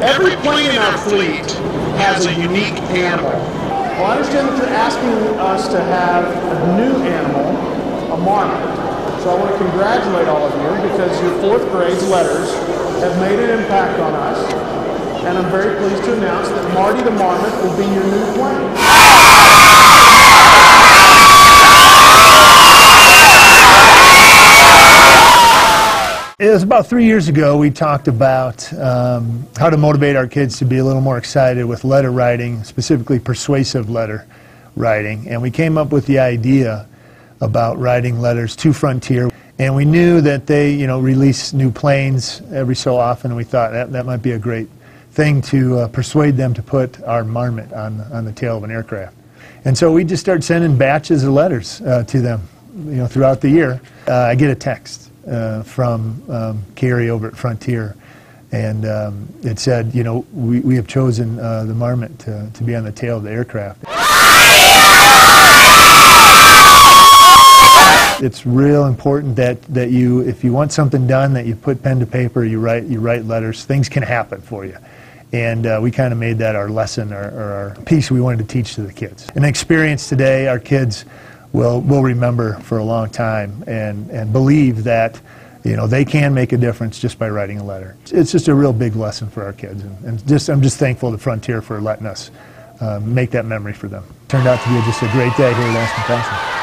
Every plane in our fleet has a unique animal. Well, I understand that you're asking us to have a new animal, a marmot. So I want to congratulate all of you because your fourth grade letters have made an impact on us. And I'm very pleased to announce that Marty the Marmot will be your new plane. It was about three years ago we talked about um, how to motivate our kids to be a little more excited with letter writing, specifically persuasive letter writing. And we came up with the idea about writing letters to Frontier. And we knew that they, you know, release new planes every so often. And we thought that, that might be a great thing to uh, persuade them to put our marmot on, on the tail of an aircraft. And so we just started sending batches of letters uh, to them, you know, throughout the year. Uh, I get a text uh, from um, over at Frontier, and um, it said, you know, we, we have chosen uh, the marmot to, to be on the tail of the aircraft. It's real important that, that you, if you want something done, that you put pen to paper, you write, you write letters. Things can happen for you. And uh, we kind of made that our lesson or, or our piece we wanted to teach to the kids. An experience today, our kids will, will remember for a long time and, and believe that you know, they can make a difference just by writing a letter. It's just a real big lesson for our kids. And, and just, I'm just thankful to Frontier for letting us uh, make that memory for them. Turned out to be just a great day here at Aspen Crossing.